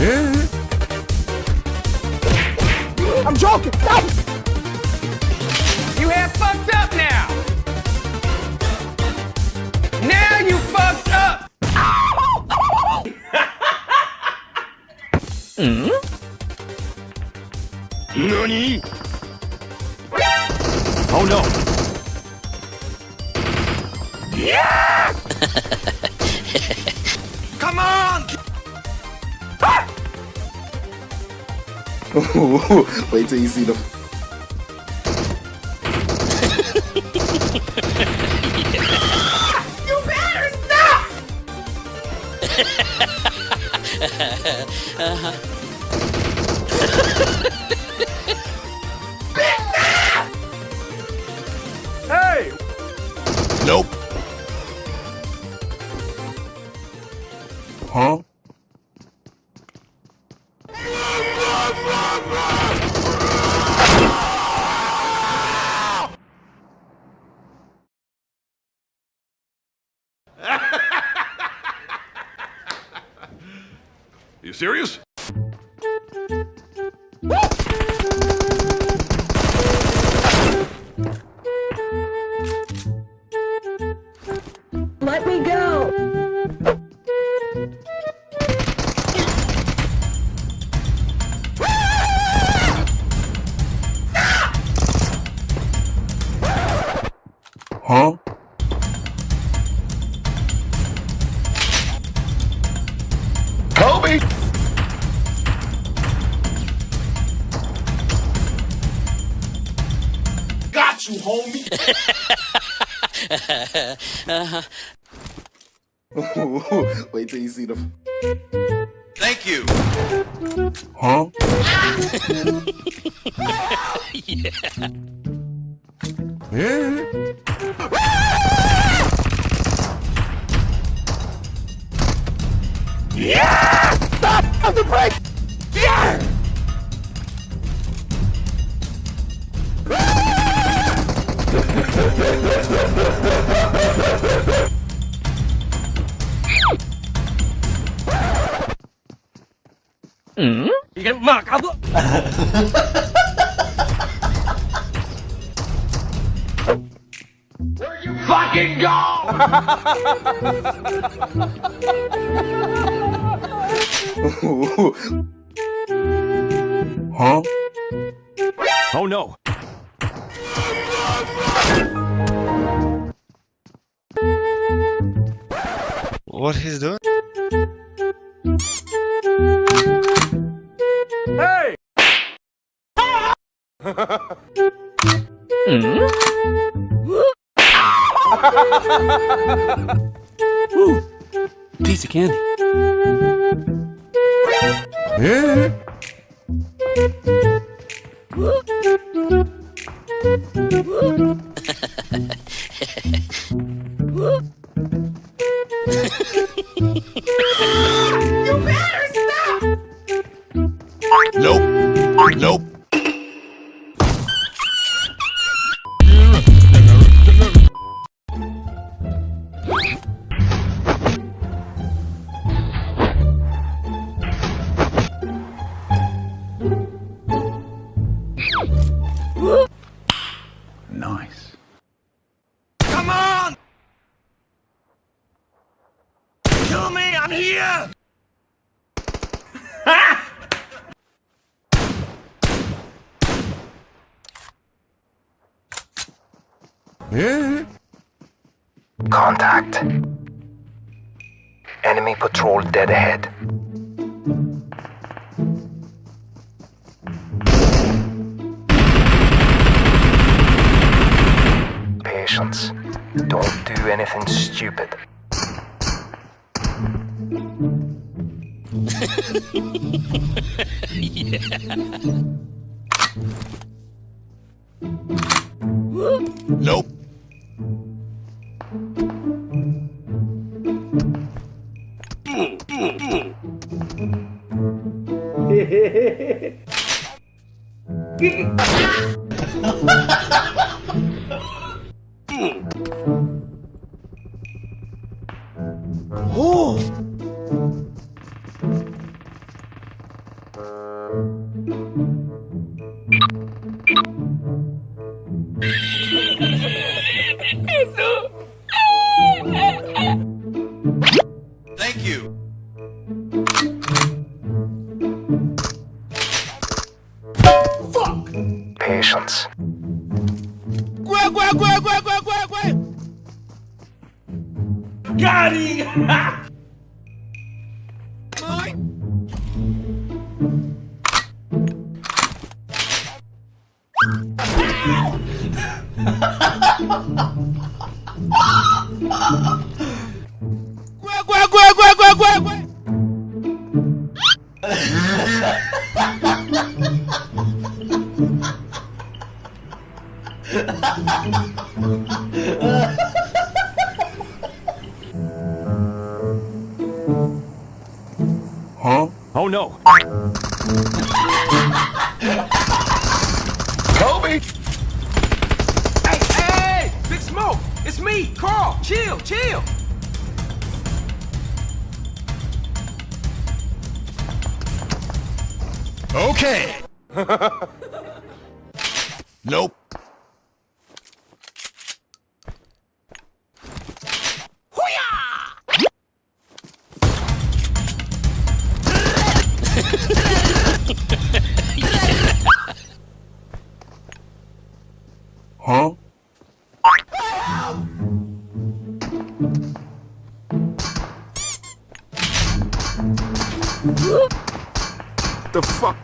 I'm joking. Stop. You have fucked up now. Now you fucked up. NANI? Oh no! Come Wait till you see the. You better stop. Hey. Nope. Serious? You, homie. Uh-huh. Wait till you see them. Thank you! Huh? yeah. Yeah. yeah! Stop! the brake. Ikan mak apa? Fucking go! huh? Oh no! What he's doing? Hey! Hmm. Piece of candy. You better stop. Nope! Nope! I'm here! Contact. Enemy patrol dead ahead. Patience. Don't do anything stupid yeah. Nope. oh! Thank you. Fuck. Patience. Quick, quick, quick, quick, quick, quick, quick. Got him! Quick, quick, quick, quick, quick, quick, quick. Huh? Oh no. Kobe. Hey, hey, hey! Big Smoke! It's me, Carl! Chill, chill! Okay. nope. The fuck?